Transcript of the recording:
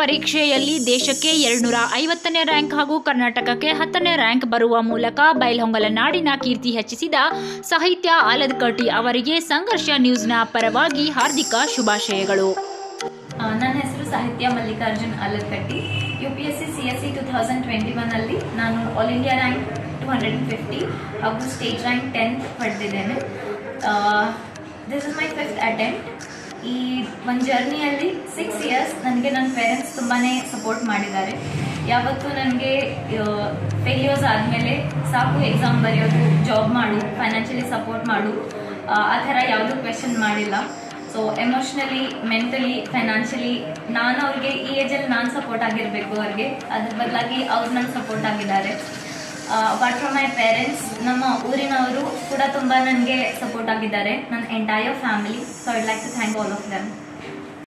ಪರೀಕ್ಷೆಯಲ್ಲಿ ದೇಶಕ್ಕೆ ಎರಡುನೂರ ಐವತ್ತನೇ ರ್ಯಾಂಕ್ ಹಾಗೂ ಕರ್ನಾಟಕಕ್ಕೆ ಹತ್ತನೇ ರ್ಯಾಂಕ್ ಬರುವ ಮೂಲಕ ಬೈಲ್ಹೊಂಗಲ ನಾಡಿನ ಕೀರ್ತಿ ಹೆಚ್ಚಿಸಿದ ಸಾಹಿತ್ಯ ಆಲದ್ಕಟ್ಟಿ ಅವರಿಗೆ ಸಂಘರ್ಷ ನ್ಯೂಸ್ನ ಪರವಾಗಿ ಹಾರ್ದಿಕ ಶುಭಾಶಯಗಳು. ನನ್ನ ಹೆಸರು Sahitya Mallikarjun Alarkatti U P S C C S C two thousand twenty ಒನ್ನಲ್ಲಿ ನಾನು all India rank two hundred and fifty ಹಾಗೂ ಸ್ಟೇಟ್ ರ್ಯಾಂಕ್ ಟೆಂತ್ ಪಡೆದಿದ್ದೇನೆ. This is my fifth attempt ಈ ಒಂದು ಜರ್ನಿಯಲ್ಲಿ ಸಿಕ್ಸ್ ಇಯರ್ಸ್ ನನಗೆ ನನ್ನ ಪೇರೆಂಟ್ಸ್ ತುಂಬಾ support ಮಾಡಿದ್ದಾರೆ. ಯಾವತ್ತೂ ನನಗೆ ಫೇಲ್ಯೂರ್ಸ್ ಆದಮೇಲೆ ಸಾಕು ಎಕ್ಸಾಮ್ ಬರೆಯೋದು ಜಾಬ್ ಮಾಡು ಫೈನಾನ್ಷಿಯಲಿ ಸಪೋರ್ಟ್ ಮಾಡು. ಆ, ಥರ ಯಾವುದೂ ಕ್ವೆಶನ್ ಮಾಡಿಲ್ಲ. ಸೊ ಎಮೋಷ್ನಲಿ ಮೆಂಟಲಿ ಫೈನಾನ್ಷಿಯಲಿ ನಾನು ಅವ್ರಿಗೆ ಈ ಏಜಲ್ಲಿ ನಾನು ಸಪೋರ್ಟ್ ಆಗಿರಬೇಕು ಅವ್ರಿಗೆ. ಅದ್ರ ಬದಲಾಗಿ ಅವ್ರು ನನ್ನ ಸಪೋರ್ಟ್ ಆಗಿದ್ದಾರೆ. ಅಪಾರ್ಟ್ ಫ್ರಮ್ ಮೈ ಪೇರೆಂಟ್ಸ್ ನಮ್ಮ ಊರಿನವರು ಕೂಡ ತುಂಬಾ ನನಗೆ ಸಪೋರ್ಟ್ ಆಗಿದ್ದಾರೆ, ನನ್ನ entire family so I'd like to thank all of them